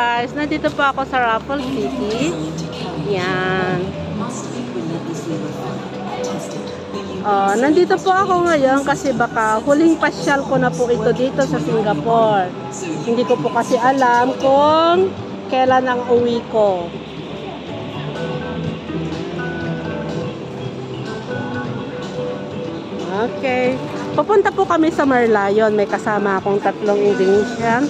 Guys, nandito po ako sa Raffles City. Yan. Oh, nandito po ako ngayon kasi baka huling pasyal ko na po ito dito sa Singapore. Hindi ko po kasi alam kung kailan ang uwi ko. Okay. Pupunta po kami sa Marlayon. May kasama akong tatlong Indonesian.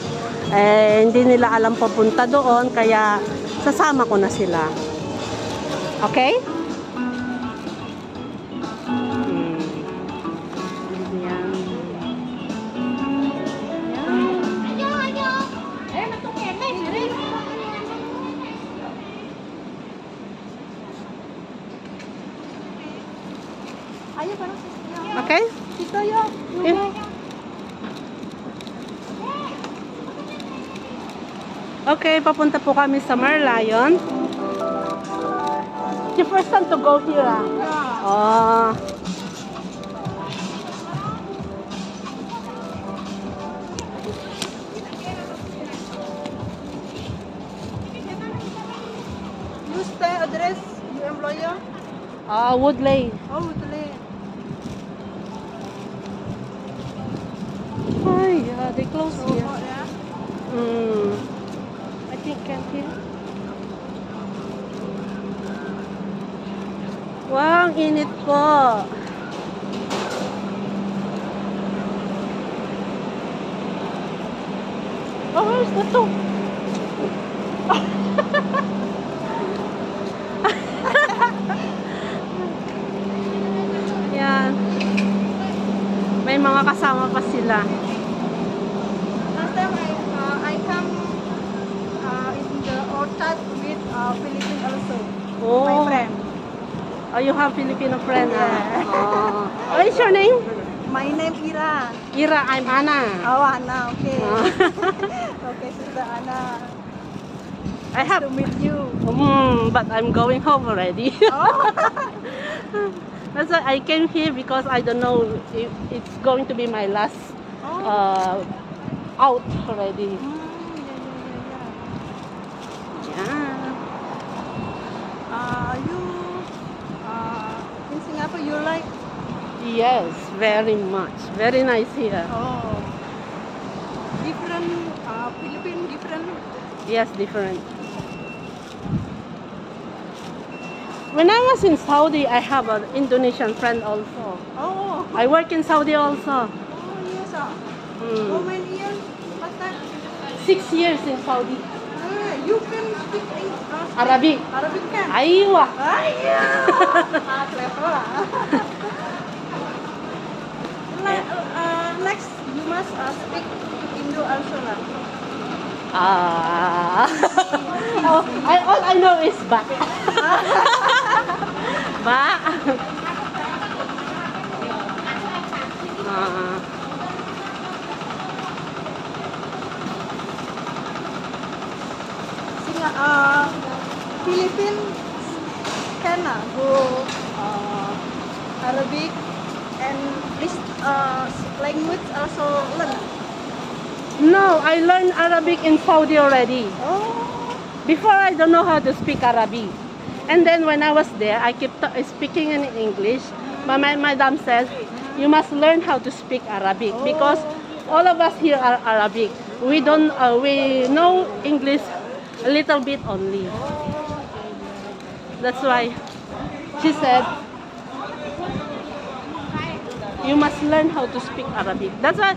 Eh, hindi nila alam papunta doon, kaya sasama ko na sila. Okay? Okay, papunta po kami sa Marlion. The first time to go here, ah. Oh. You stay address your employer? Ah, Woodley. Oh, Woodley. Ay, yeah, they close So, here. yeah. Hmm. Can here. Wow, ang init po. Oh, where's the two? Yan. May mga kasama pa sila. Orchard with uh, Philippine also. Oh. My friend. Oh, you have Filipino friend. ah? Yeah. Oh. What is your name? My name Ira. Ira, I'm Anna. Oh, Anna. Okay. Ah. okay, sister Anna. I have, To meet you. mm, but I'm going home already. Oh. That's why I came here because I don't know if it's going to be my last oh. uh, out already. Mm, yeah, yeah, yeah, yeah. Yeah. Uh, you uh, in Singapore you like Yes, very much. Very nice here. oh different uh, Philippine different Yes, different. When I was in Saudi, I have an Indonesian friend also. oh I work in Saudi also. oh yes uh, Mm. how many years Six years in Saudi. You can speak in, uh, Arabic. Arabic kan Aywa. ah iya ah clever ah. like, uh, next you must uh, speak Indo also lah Ah. oh, I, all I know is ba. ba. Ah. Uh, Philippines can uh, go uh, Arabic and this uh, language also learn. no, I learned Arabic in Saudi already. Oh, Before I don't know how to speak Arabic. And then when I was there, I kept speaking in English. But my madam said, you must learn how to speak Arabic because all of us here are Arabic. We don't, uh, we know English a little bit only. That's why she said, you must learn how to speak Arabic. That's why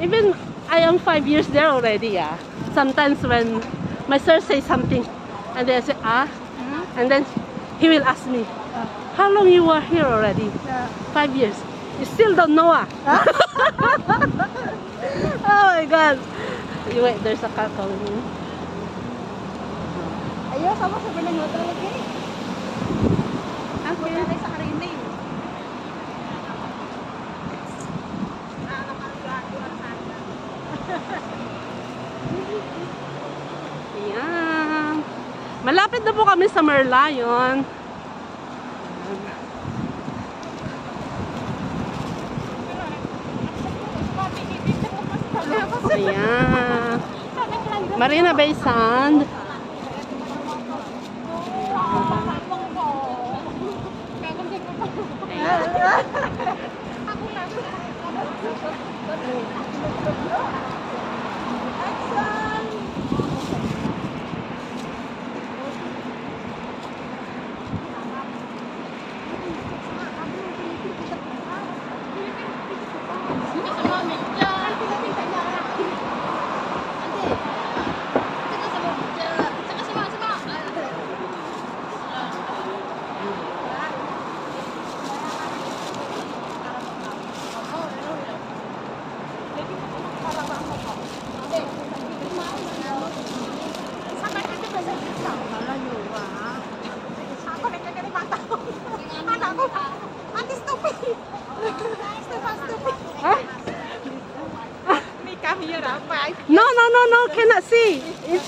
even I am five years there already. Yeah. Sometimes when my sir says something, and then I say ah, and then he will ask me, how long you were here already? yeah. Five years. You still don't know ah? oh my God. You wait, there's a car calling me. Ayo sama sa binang hotel lagi. Aku Okay. nanti sa Karini. Ayan. Malapit na po kami sa Merlion. Ayan. Marina Bay Sand.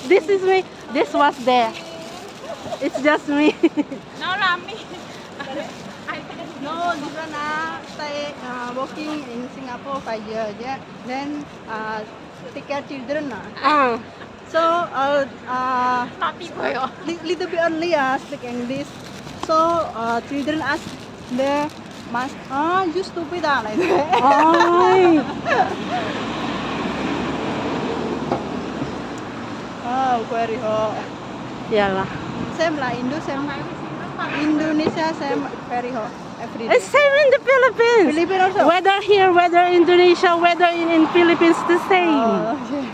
This is me. This was there. It's just me. No, Rami. no, this one uh, stay uh, working in Singapore five years. Yeah. Then uh, take care children. Uh. ah, So uh, uh, li- little bit only uh, speak English. So uh, children ask the mas ah you stupid ah like that. oh, very hot. Yala. Same like Indo, same. Indonesia same very hot every day. It's same in the Philippines. Philippines also. Whether here, whether Indonesia, whether in, in Philippines, the same. Oh, okay.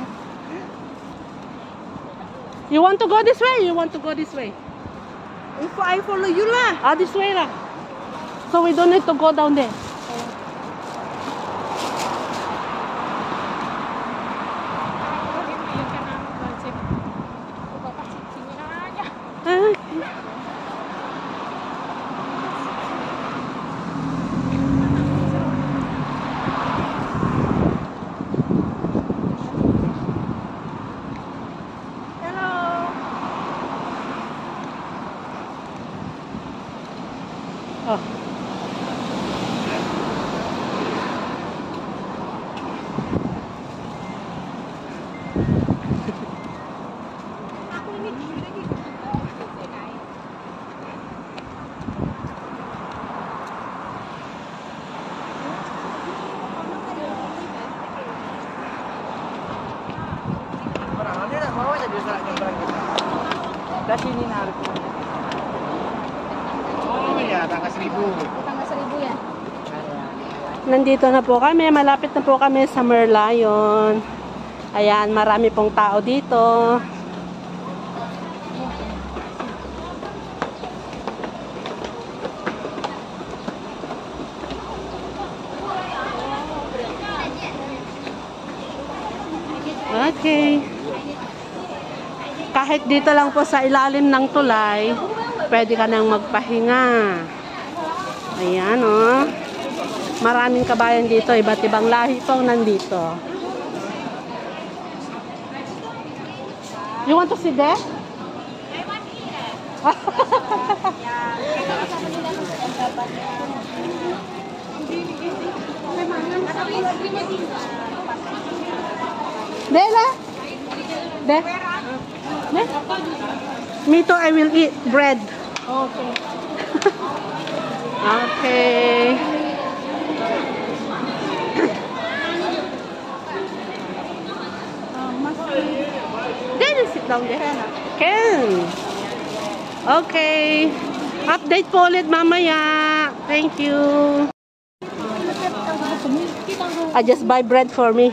You want to go this way? You want to go this way? If I follow you lah. Ah, this way lah. So we don't need to go down there. Dah sini nak aku. Oh ya, tanggal seribu. Tanggal seribu ya. Nandito na po kami. Malapit na po kami sa Merlion. Ayan, marami pong tao dito. Okay. Kahit dito lang po sa ilalim ng tulay, pwede ka nang magpahinga. Ayan, oh. Maraming kabayan dito, iba't ibang lahi pong nandito. You want to see there? There lah. There. There. Me too, I will eat bread. Okay. Okay. You sit down there. Can. Okay. Update po ulit mamaya. Thank you. I just buy bread for me.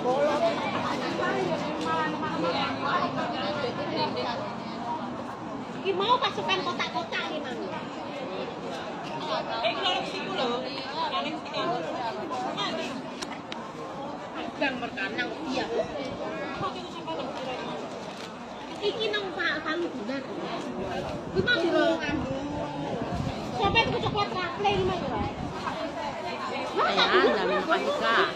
Ki mau pasukan kotak-kotak nih, Mang. Eh, kalau siku lho. Paling. Bang merkanang iya. Iki nang Pak Palu Dinar. Kuwi mau. Sampai coklat raple iki, Mang. Ya, lah,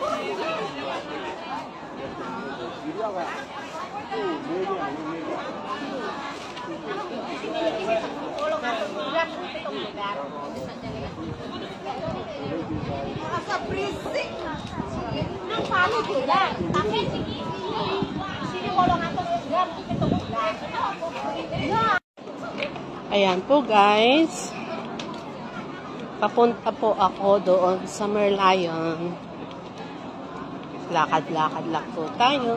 Asa berisik. Nang Palu bulan, tapi sini sini 800 gram itu bulan. Ya. Ayan po guys. Papunta po ako doon sa Merlion. Lakad-lakad lang po tayo.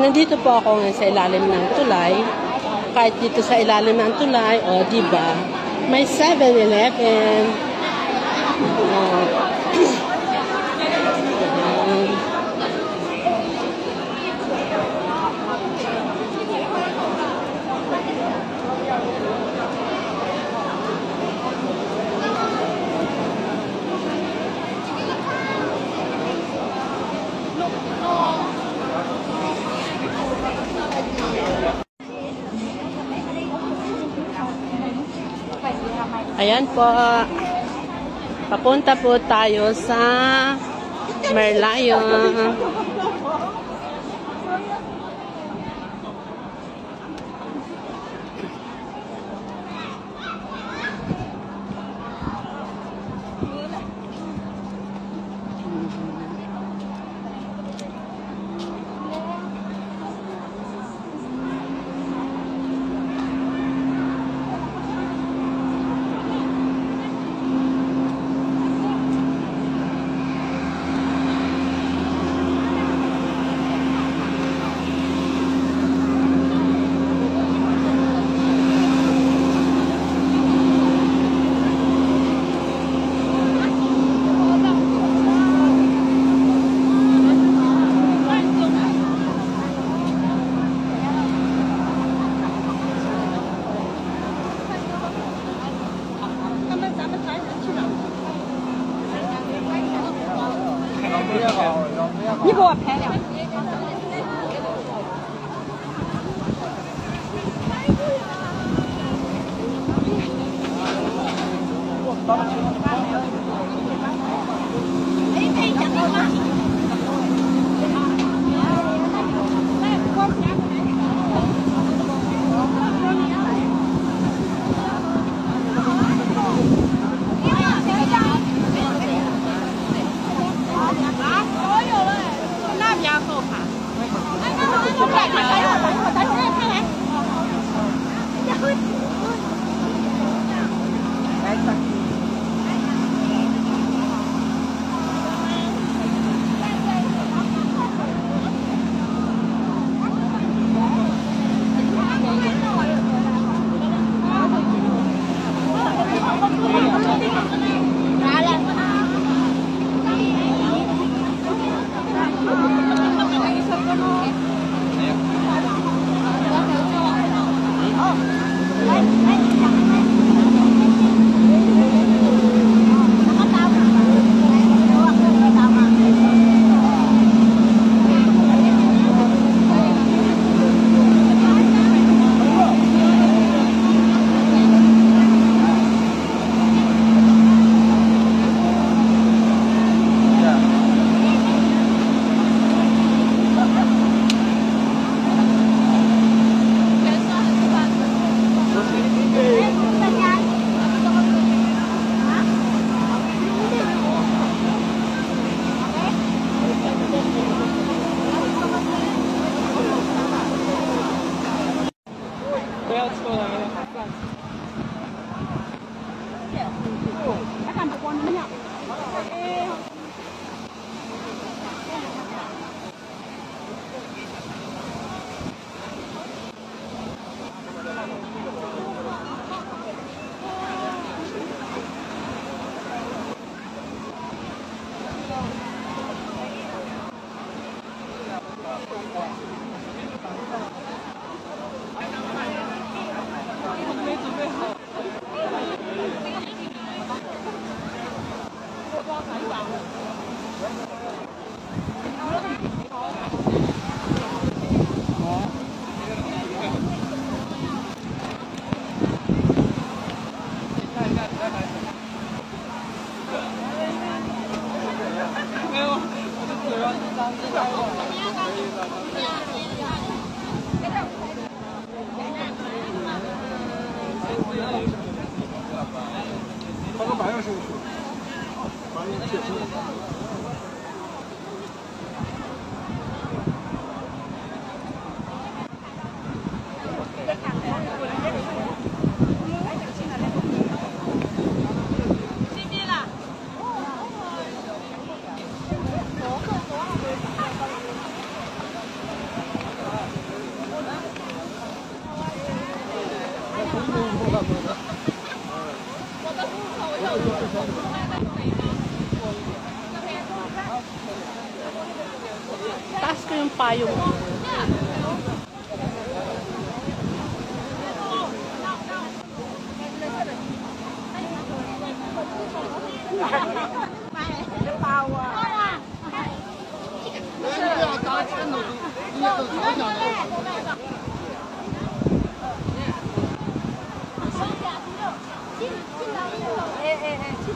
Nandito po ako ngayon sa ilalim ng tulay. Kahit dito sa ilalim ng tulay, o, di ba? May 7-Eleven. Oh. Ayan po. Papunta po tayo sa 法院撤销。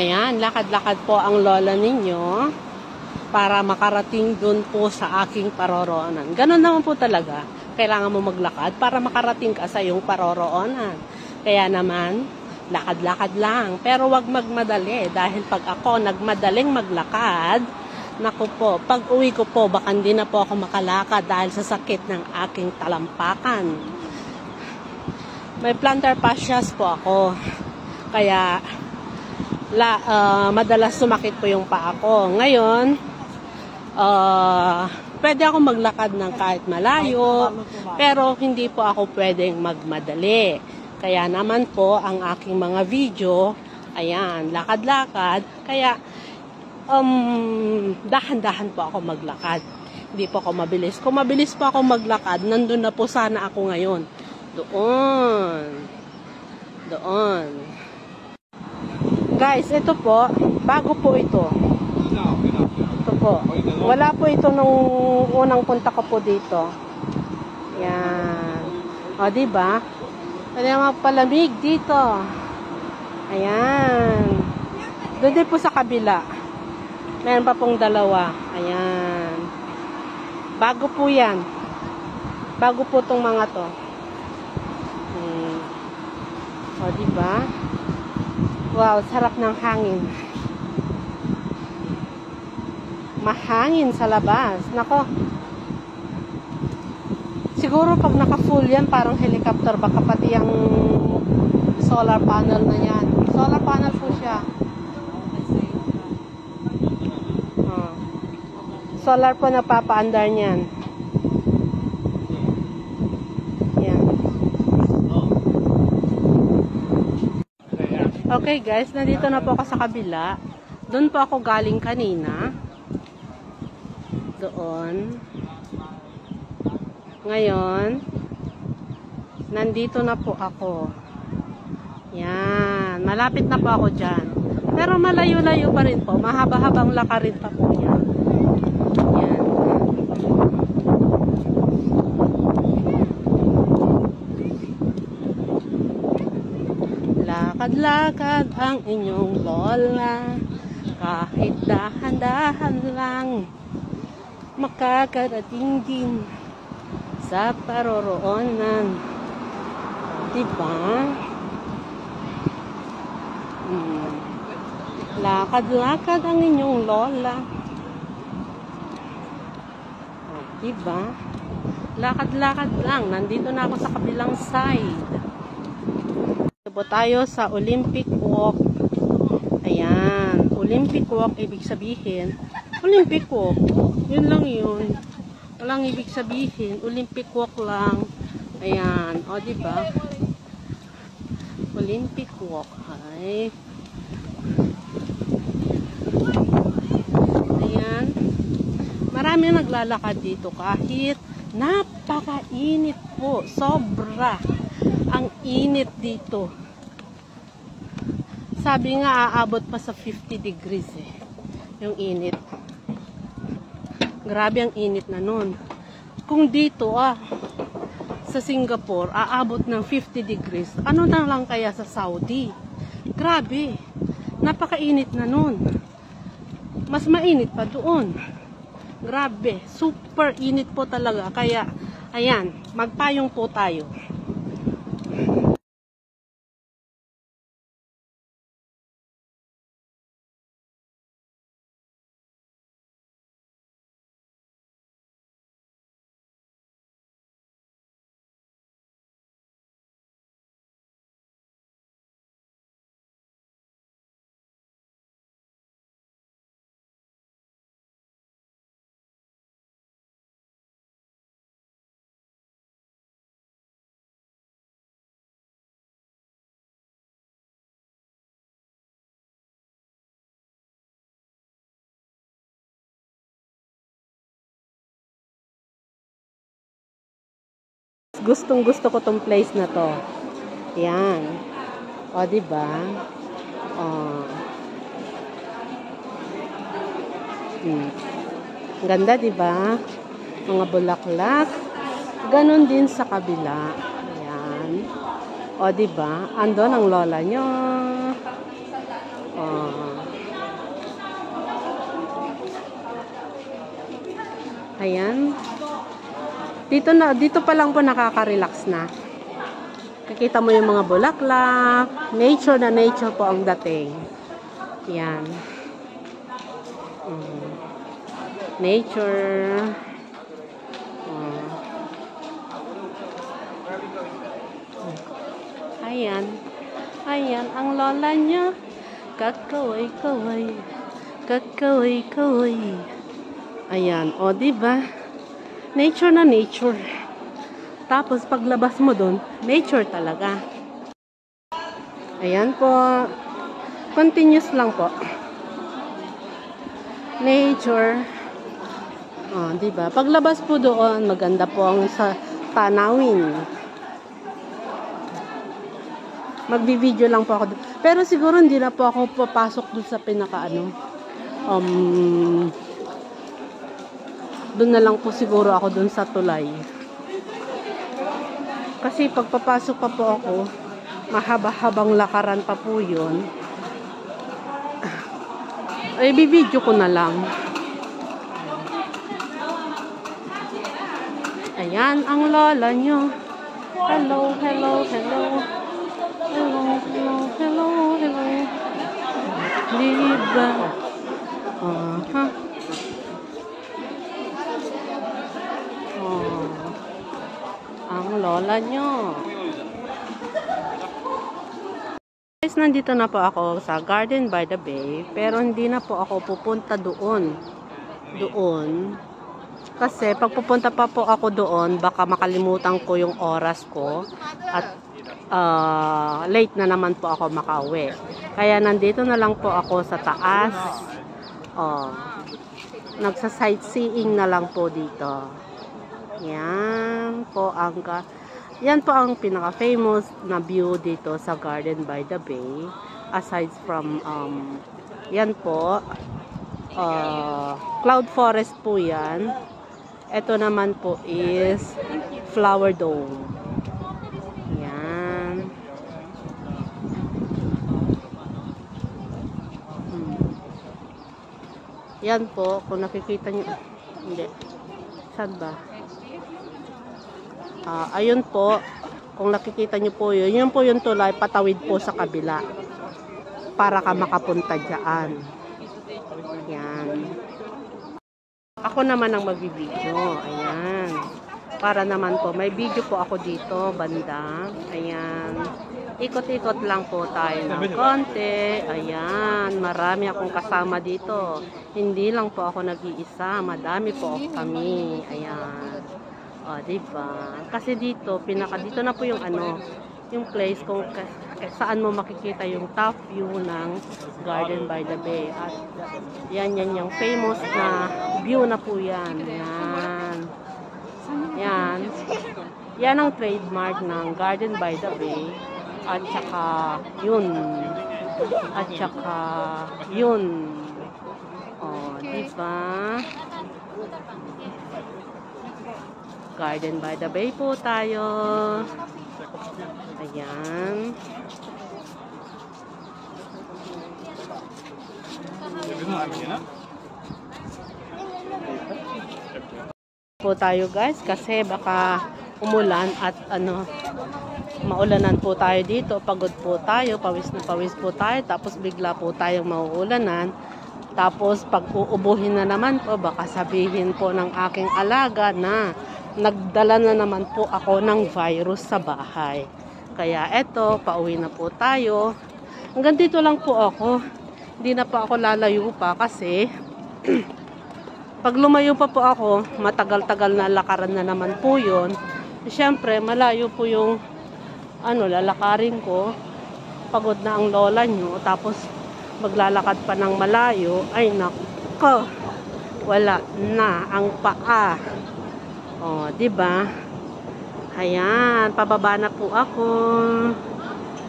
Ayan, lakad-lakad po ang lola ninyo para makarating dun po sa aking paroroonan. Ganon naman po talaga. Kailangan mo maglakad para makarating ka sa iyong paroroonan. Kaya naman, lakad-lakad lang. Pero wag magmadali dahil pag ako nagmadaling maglakad, naku po, pag uwi ko po, baka hindi na po ako makalakad dahil sa sakit ng aking talampakan. May plantar fascias po ako. Kaya, la, ah, madalas sumakit po yung paa ko. Ngayon, ah, pwede ako maglakad ng kahit malayo, pero hindi po ako pwedeng magmadali. Kaya naman po, ang aking mga video, ayan, lakad-lakad, kaya um, dahan-dahan po ako maglakad. Hindi po ako mabilis. Kung mabilis po ako maglakad, nandun na po sana ako ngayon. Doon. Doon. Guys, ito po, bago po ito. Ito po. Wala po ito nung unang punta ko po dito. Yan. O, di ba? Pwede magpalamig dito. Ayan. Doon din po sa kabila. Meron pa pong dalawa. Ayan. Bago po yan. Bago po tong mga to. Hmm. O, di ba? Wow, sarap ng hangin. Mahangin sa labas. Nako. Siguro pag naka-full yan, parang helicopter. Baka pati yung solar panel na yan. Solar panel po siya. Oh. Solar po na papaandar niyan. Yan. Okay guys, nandito na po ako sa kabila. Doon po ako galing kanina. Doon. Ngayon, nandito na po ako. Yan. Malapit na po ako dyan. Pero malayo-layo pa rin po. Mahaba-habang lakarin pa po yan. Yan. Lakad-lakad ang inyong lola Kahit dahan-dahan lang Makakarating din Sa paroroonan Diba? Hmm. Lakad-lakad ang inyong lola diba? Lakad-lakad lang Nandito na ako sa kabilang side po tayo sa Olympic Walk. Ayan. Olympic Walk, ibig sabihin, Olympic Walk. Yun lang yun. Walang ibig sabihin, Olympic Walk lang. Ayan. O, di ba? Olympic Walk. Ay. Ayan. Marami naglalakad dito kahit napakainit po. Sobra ang init dito. Sabi nga aabot pa sa 50 degrees eh. Yung init. Grabe ang init na nun. Kung dito ah, sa Singapore, aabot ng 50 degrees, ano na lang kaya sa Saudi? Grabe. Napakainit na nun. Mas mainit pa doon. Grabe. Super init po talaga. Kaya, ayan, magpayong po tayo. Gustong gusto ko tong place na to. Yan. O, di ba? O. Hmm. Ganda, di ba? Mga bulaklak. Ganon din sa kabila. Yan. O, di ba? Andon ang lola nyo. O. Ayan. Dito na dito pa lang po nakaka-relax na. Nakita mo yung mga bulaklak, nature na nature po ang dating. Yan. Mm. Nature. Mm. Ayan. Ayan ang lola niya. Kakaway-kaway. Kakaway-kaway. Ayan, o, di ba? Nature na nature. Tapos, paglabas mo doon, nature talaga. Ayan po. Continuous lang po. Nature. Oh, di ba? Paglabas po doon, maganda po ang sa tanawin. Magbi-video lang po ako doon. Pero siguro hindi na po ako papasok doon sa pinaka ano. Um, doon na lang po siguro ako doon sa tulay. Kasi pagpapasok pa po ako, mahaba-habang lakaran pa po yun. Ay, bibidyo ko na lang. Ayan, ang lola nyo. Hello, hello, hello. Hello, hello, hello, hello. Diba? Aha. Ang lola nyo. Guys, nandito na po ako sa Garden by the Bay. Pero hindi na po ako pupunta doon. Doon. Kasi pag pupunta pa po ako doon, baka makalimutan ko yung oras ko. At uh, late na naman po ako makauwi. Kaya nandito na lang po ako sa taas. Oh, nagsa-sightseeing na lang po dito. Yan po ang yan po ang pinaka-famous na view dito sa Garden by the Bay. Aside from, um, yan po, uh, cloud forest po yan. Ito naman po is flower dome. Yan. Hmm. Yan po, kung nakikita nyo, hindi. Saan ba? Ah, ayun po, kung nakikita nyo po yun, yun po yung tulay, patawid po sa kabila. Para ka makapunta dyan. Yan. Ako naman ang magbibideo. Ayan. Para naman po, may video po ako dito, banda. Ayan. Ikot-ikot lang po tayo ng konti. Ayan. Marami akong kasama dito. Hindi lang po ako nag-iisa. Madami po kami. Ayan. O, diba? Kasi dito, pinaka, dito na po yung ano, yung place kung saan mo makikita yung top view ng Garden by the Bay. At yan, yan yung famous na view na po yan. Yan. Yan. Yan ang trademark ng Garden by the Bay. At saka, yun. At saka, yun. O, diba? Garden by the Bay po tayo. Ayan. po tayo guys kasi baka umulan at ano maulanan po tayo dito pagod po tayo pawis na pawis po tayo tapos bigla po tayong mauulanan tapos pag uubuhin na naman po baka sabihin po ng aking alaga na nagdala na naman po ako ng virus sa bahay kaya eto pauwi na po tayo hanggang dito lang po ako hindi na po ako lalayo pa kasi Pag lumayo pa po ako, matagal-tagal na lakaran na naman po yun. Siyempre, malayo po yung ano, lalakarin ko. Pagod na ang lola nyo. Tapos, maglalakad pa ng malayo. Ay, nako. Wala na ang paa. O, di ba? Ayan, pababa na po ako.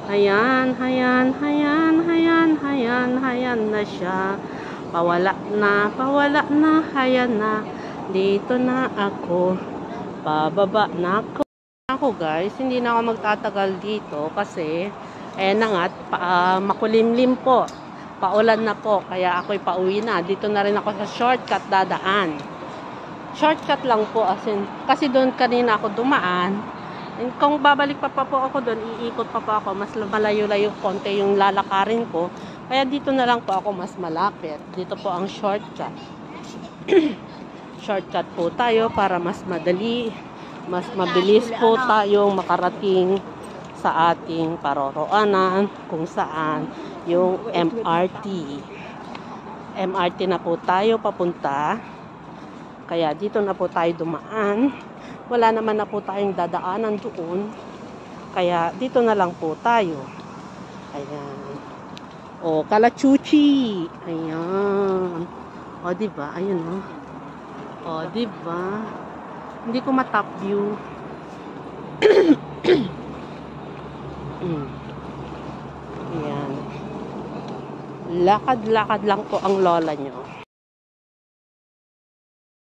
Ayan, ayan, ayan, ayan, ayan, ayan na siya. Pawala na, pawala na, hayan na. Dito na ako. Pababa na ako. Ako guys, hindi na ako magtatagal dito kasi eh na nga, pa, ah, makulimlim po. Paulan na po, kaya ako'y pauwi na. Dito na rin ako sa shortcut dadaan. Shortcut lang po as in, kasi doon kanina ako dumaan. And kung babalik pa pa po ako doon, iikot pa po ako, mas malayo-layo konti yung lalakarin ko. Kaya dito na lang po ako mas malapit. Dito po ang shortcut. shortcut po tayo para mas madali, mas mabilis po tayong makarating sa ating paroroonan kung saan yung MRT. MRT na po tayo papunta. Kaya dito na po tayo dumaan. Wala naman na po tayong dadaanan doon. Kaya dito na lang po tayo. Ayan. O, kalachuchi. Ayan. O, di ba? Ayun, o. O, di ba? Hindi ko matap view. mm. Ayan. Lakad-lakad lang po ang lola nyo.